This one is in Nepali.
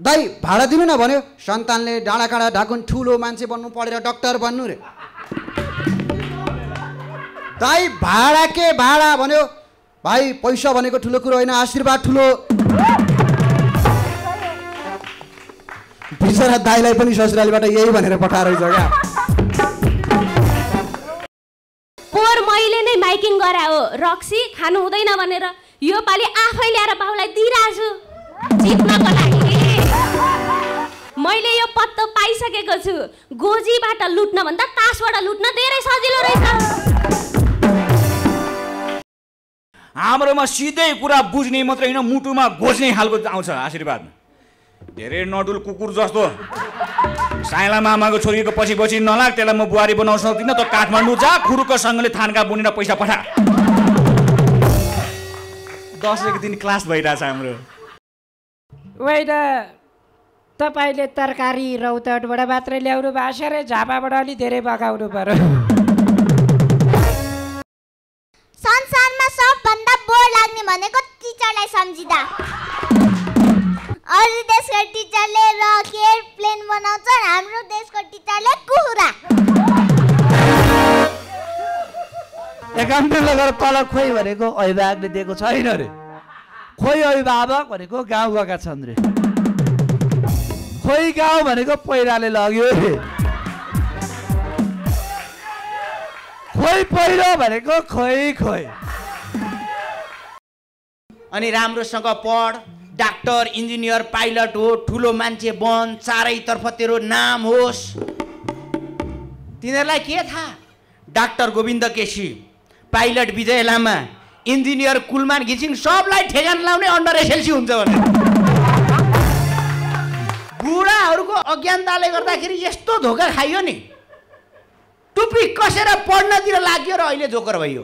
दाइ भाडा दिनु न भन्यो। सन्तानले डाँडा काँडा ढाकुन ठुलो मान्छे बन्नु पढेर डक्टर बन्नु रे। दाइ भाडा के भाडा भन्यो। भाइ पैसा भनेको ठुलो कुरो होइन आशीर्वाद ठुलो। बिचरा दाइलाई पनि ससुरालीबाट यही भनेर पठाएर क्या। पोहोर मैले नै माइकिङ गरा हो रक्सी खानु हुँदैन भनेर यो पालि आफै ल्याएर बाउलाई दिइरहेछु। जित्नको लागि। मैले यो पत्तो पाइसकेको छु। गोजीबाट लुट्न भन्दा तासबाट लुट्न धेरै सजिलो रहेछ। हाम्रोमा सिधै कुरा बुझ्ने मात्रै होइन मुटुमा घोज्ने खालको आउँछ आशीर्वाद। धेरै नडुल कुकुर जस्तो। साइला मामाको छोरीको पछि पछि नलाग त्यसलाई म बुहारी बनाउन सक्दिनँ त काठमाडौँ जा खुरुकोसँगले थानका बुनेर पैसा पठा दसैँको दिन क्लास भइरहेछ हाम्रो। तपाईँले तरकारी रौतहटबाट मात्रै ल्याउनु भएको छ र झापाबाट अलिक धेरै बगाउनु पर्यो। संसारमा सबभन्दा बोर लाग्ने भनेको टिचरलाई सम्झिँदा। अरू देशको टिचरले रकेट प्लेन बनाउँछन् हाम्रो देशको टिचरले कुखुरा। एकाउन्टेन्टलाई गएर तल खोइ भनेको अभिभावकले दिएको छैन रे। खोइ अभिभावक भनेको गाउँ गएका छन् रे। खोइ गाउँ भनेको पहिराले लग्यो। खोइ पहिरो भनेको खोइ खोइ। अनि राम्रोसँग पढ डाक्टर इन्जिनियर पाइलट हो ठुलो मान्छे बन चारैतर्फ तेरो नाम होस्। तिनीहरूलाई के थाहा? Doctor Govinda KC pilot Vijay Lama engineer Kulman घिसिङ सबलाई ठेगान लाउने अन्डर एसएलसी हुन्छ भने बुढाहरूको अज्ञानताले गर्दाखेरि यस्तो धोका खाइयो नि। टुप्पी कसेर पढ्नतिर लाग्यो र अहिले जोकर भइयो।